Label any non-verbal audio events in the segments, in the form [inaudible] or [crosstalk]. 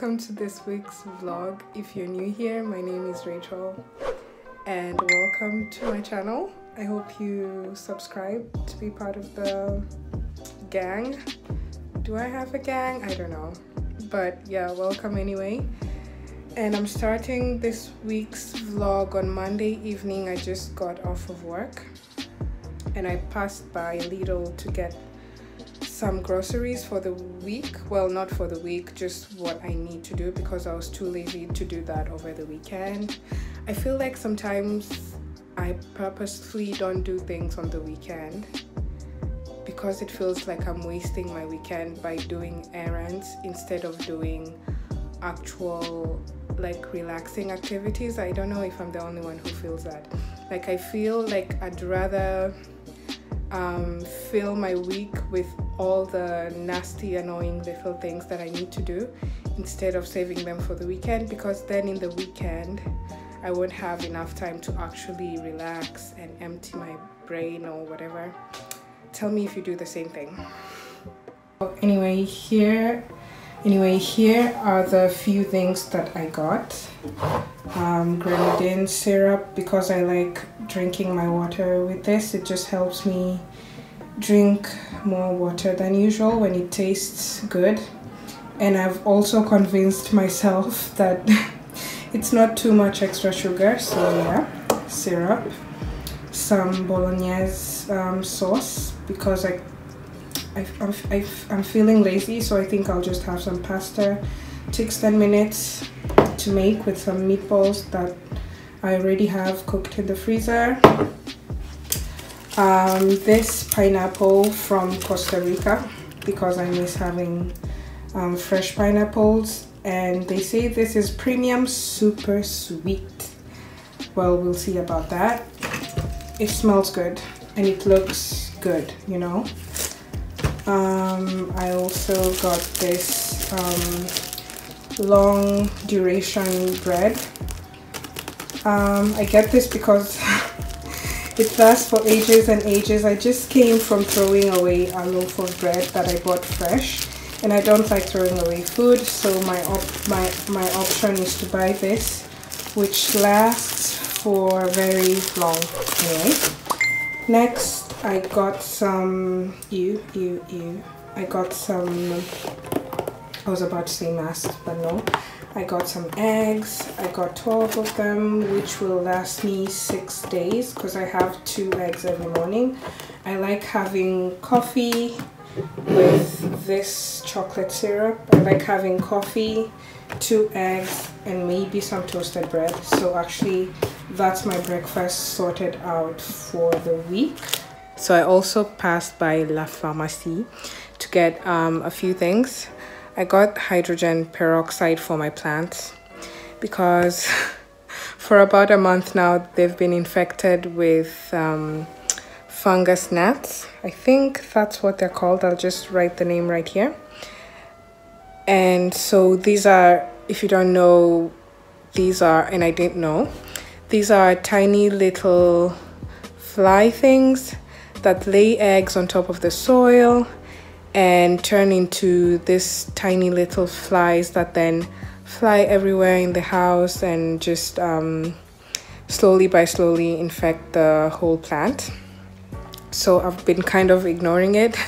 welcome to this week's vlog. If you're new here, my name is Rachael and welcome to my channel. I hope you subscribe to be part of the gang. Do I have a gang? I don't know. But yeah, welcome anyway. And I'm starting this week's vlog on Monday evening. I just got off of work and I passed by Lidl to get some groceries for the week. Well not for the week just what i need to do because i was too lazy to do that over the weekend. I feel like sometimes i purposefully don't do things on the weekend because it feels like i'm wasting my weekend by doing errands instead of doing actual like relaxing activities. I don't know if i'm the only one who feels that. Like i feel like i'd rather um, fill my week with all the nasty, annoying little things that I need to do instead of saving them for the weekend because then in the weekend I won't have enough time to actually relax and empty my brain or whatever. Tell me if you do the same thing. Anyway, here Anyway, here are the few things that I got. Um, grenadine syrup because I like drinking my water with this. It just helps me drink more water than usual when it tastes good. And I've also convinced myself [laughs] that it's not too much extra sugar. So yeah, syrup, some bolognese um, sauce because I I, I, I'm feeling lazy so I think I'll just have some pasta takes 10 minutes to make with some meatballs that I already have cooked in the freezer um, this pineapple from Costa Rica because I miss having um, fresh pineapples and they say this is premium super sweet. Well we'll see about that. It smells good and it looks good you know? Um, I also got this um, long duration bread. Um, I get this because [laughs] it lasts for ages and ages. I just came from throwing away a loaf of bread that I bought fresh and I don't like throwing away food so my, op my, my option is to buy this which lasts for very long anyway. Next I got some, ew, ew, ew. I got some, I was about to say masks, but no. I got some eggs. I got 12 of them, which will last me six days because I have two eggs every morning. I like having coffee with this chocolate syrup. I like having coffee, two eggs, and maybe some toasted bread. So actually, that's my breakfast sorted out for the week. So I also passed by La Pharmacie to get um, a few things. I got hydrogen peroxide for my plants because [laughs] for about a month now they've been infected with um, fungus gnats. I think that's what they're called. I'll just write the name right here. And so these are, if you don't know, these are, and I didn't know, these are tiny little fly things that lay eggs on top of the soil and turn into this tiny little flies that then fly everywhere in the house and just um, slowly by slowly infect the whole plant. So I've been kind of ignoring it. [laughs]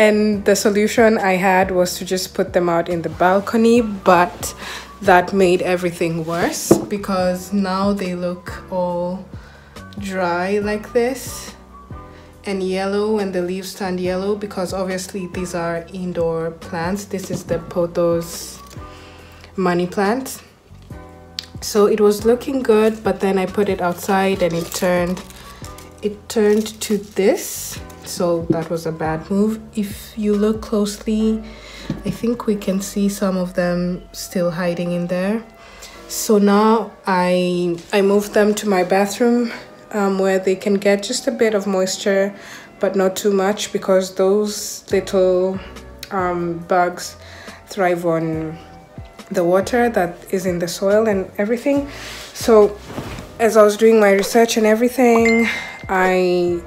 And the solution I had was to just put them out in the balcony, but that made everything worse because now they look all dry like this and yellow and the leaves turned yellow because obviously these are indoor plants. This is the pothos money plant. So it was looking good but then i put it outside and it turned it turned to this. So that was a bad move. If you look closely i think we can see some of them still hiding in there. So now i i moved them to my bathroom um, where they can get just a bit of moisture but not too much because those little um, bugs thrive on the water that is in the soil and everything so as I was doing my research and everything I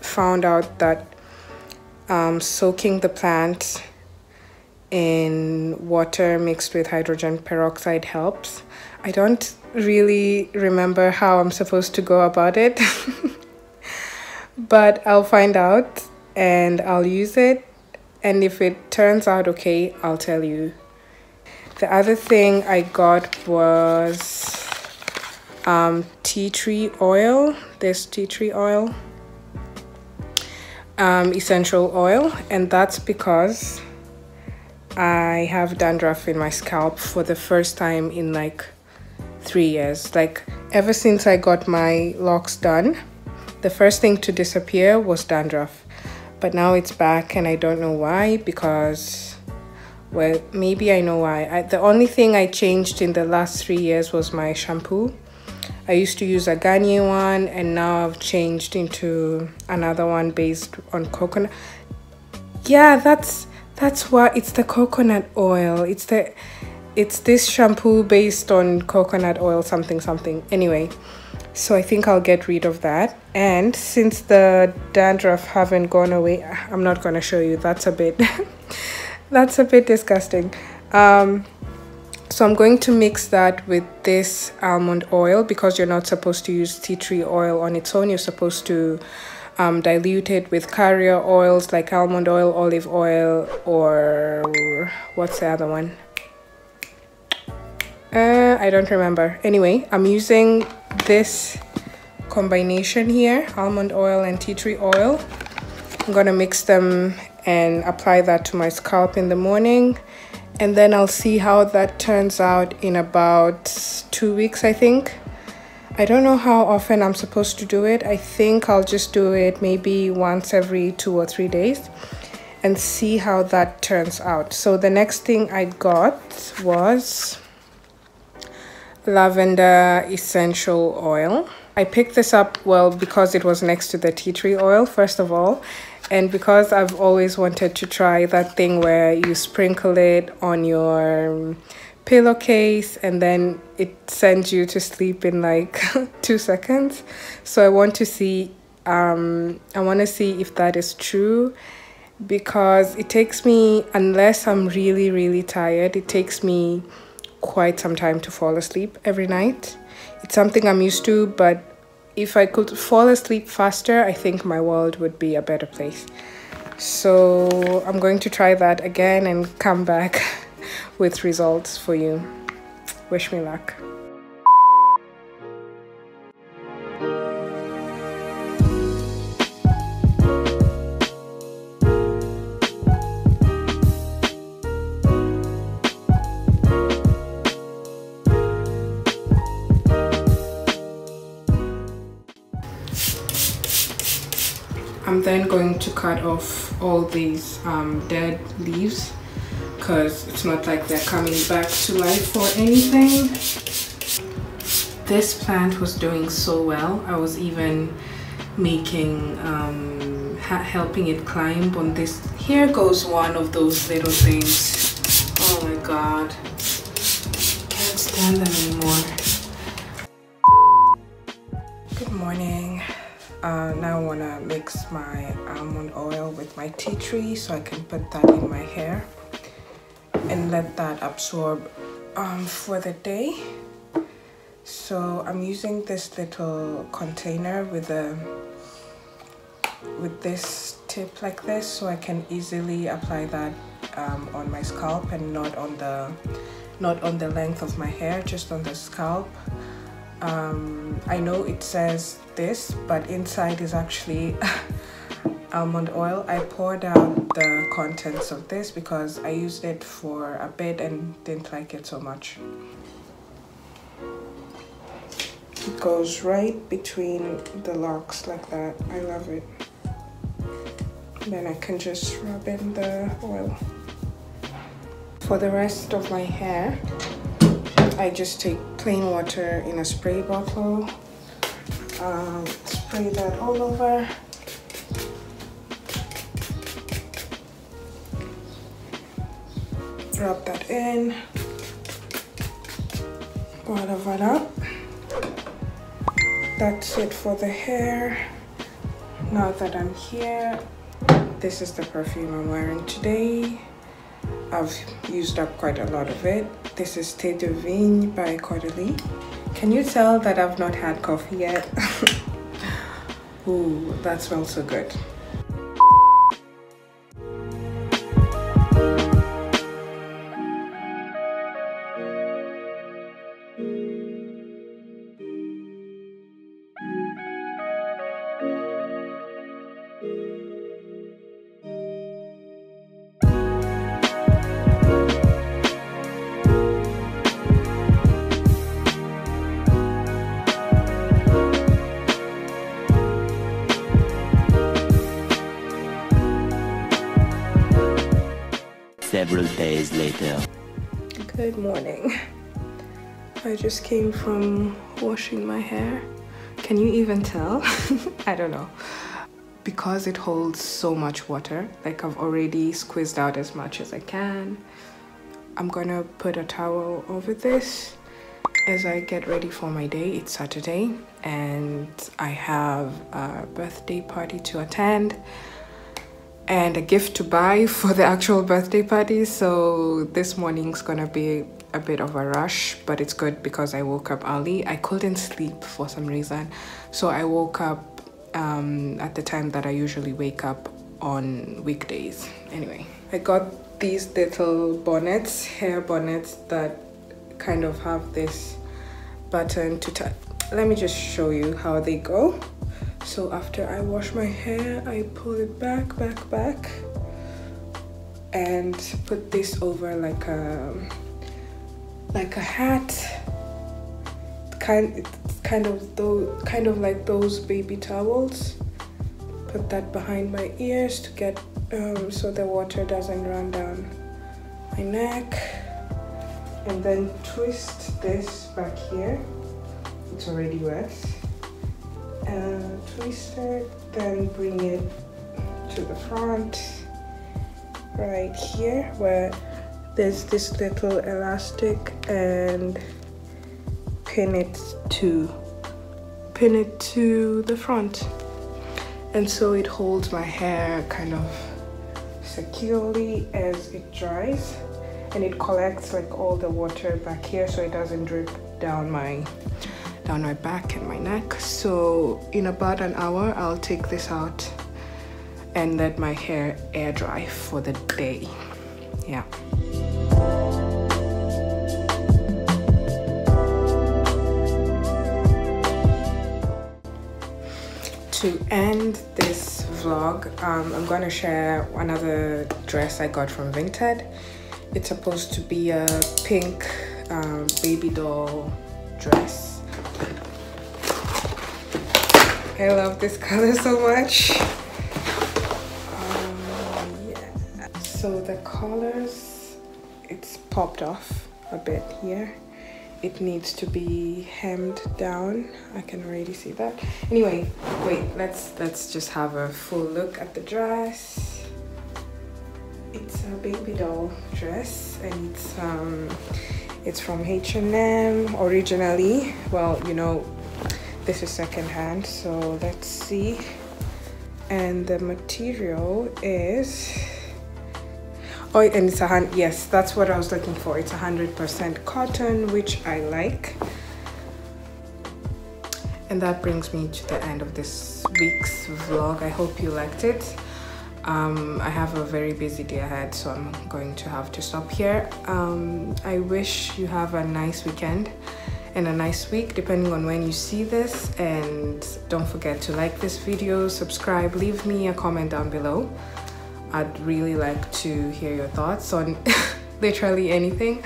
found out that um, soaking the plant in water mixed with hydrogen peroxide helps. I don't really remember how I'm supposed to go about it, [laughs] but I'll find out and I'll use it. And if it turns out okay, I'll tell you. The other thing I got was um, tea tree oil. This tea tree oil, um, essential oil, and that's because I have dandruff in my scalp for the first time in like three years. Like ever since I got my locks done, the first thing to disappear was dandruff. But now it's back and I don't know why because, well, maybe I know why. I, the only thing I changed in the last three years was my shampoo. I used to use a Garnier one and now I've changed into another one based on coconut. Yeah, that's that's why it's the coconut oil. It's the it's this shampoo based on coconut oil something something. Anyway, so I think I'll get rid of that. And since the dandruff haven't gone away, I'm not going to show you. That's a bit [laughs] that's a bit disgusting. Um so I'm going to mix that with this almond oil because you're not supposed to use tea tree oil on its own. You're supposed to um, dilute it with carrier oils like almond oil, olive oil, or what's the other one? Uh, I don't remember. Anyway, I'm using this combination here, almond oil and tea tree oil. I'm gonna mix them and apply that to my scalp in the morning and then I'll see how that turns out in about two weeks I think I don't know how often I'm supposed to do it. I think I'll just do it maybe once every two or three days and see how that turns out. So the next thing I got was lavender essential oil. I picked this up, well, because it was next to the tea tree oil, first of all, and because I've always wanted to try that thing where you sprinkle it on your pillowcase and then it sends you to sleep in like [laughs] two seconds so i want to see um i want to see if that is true because it takes me unless i'm really really tired it takes me quite some time to fall asleep every night it's something i'm used to but if i could fall asleep faster i think my world would be a better place so i'm going to try that again and come back [laughs] with results for you. Wish me luck. I'm then going to cut off all these um, dead leaves because it's not like they're coming back to life or anything. This plant was doing so well. I was even making, um, helping it climb on this. Here goes one of those little things. Oh my god. Can't stand them anymore. Want to mix my almond oil with my tea tree so I can put that in my hair and let that absorb um, for the day. So I'm using this little container with a with this tip like this so I can easily apply that um, on my scalp and not on the not on the length of my hair just on the scalp um, I know it says this but inside is actually [laughs] almond oil. I poured out the contents of this because I used it for a bit and didn't like it so much. It goes right between the locks like that. I love it. Then I can just rub in the oil. For the rest of my hair I just take plain water in a spray bottle um, spray that all over. Rub that in. Voila voila that's it for the hair. Now that I'm here this is the perfume I'm wearing today I've used up quite a lot of it. This is Thé de Vigne by Caudalie. Can you tell that I've not had coffee yet? [laughs] Ooh, that smells so good. Days later. Good morning. I just came from washing my hair. Can you even tell? [laughs] I don't know. Because it holds so much water, like I've already squeezed out as much as I can. I'm gonna put a towel over this as I get ready for my day. It's Saturday and I have a birthday party to attend and a gift to buy [laughs] for the actual birthday party. So this morning's gonna be a bit of a rush, but it's good because I woke up early. I couldn't sleep for some reason. So I woke up um, at the time that I usually wake up on weekdays. Anyway, I got these little bonnets, hair bonnets that kind of have this button to touch. Let me just show you how they go so after I wash my hair I pull it back back back and put this over like a like a hat. Kind kind of those kind of like those baby towels. Put that behind my ears to get um, so the water doesn't run down my neck. And then twist this back here. It's already wet and twist it then bring it to the front right here where there's this little elastic and pin it to pin it to the front. And so it holds my hair kind of securely as it dries and it collects like all the water back here so it doesn't drip down my down my back and my neck. So in about an hour I'll take this out and let my hair air dry for the day. Yeah. To end this vlog um, I'm gonna share another dress I got from Vinted. It's supposed to be a pink um, baby doll dress I love this color so much. Um, yeah. So the colors, it's popped off a bit here. It needs to be hemmed down. I can already see that. Anyway, wait, let's let's just have a full look at the dress. It's a baby doll dress and it's um it's from H&M originally. Well, you know, this is secondhand so let's see. And the material is oh and it's a hundred yes that's what i was looking for. It's a hundred percent cotton which i like. And that brings me to the end of this week's vlog. I hope you liked it. Um, I have a very busy day ahead so I'm going to have to stop here. Um, I wish you have a nice weekend and a nice week depending on when you see this. And don't forget to like this video subscribe leave me a comment down below. I'd really like to hear your thoughts on [laughs] literally anything.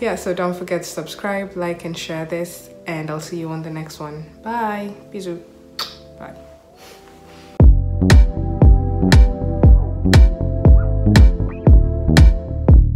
Yeah so don't forget to subscribe like and share this. And I'll see you on the next one. Bye. Bisous. Bye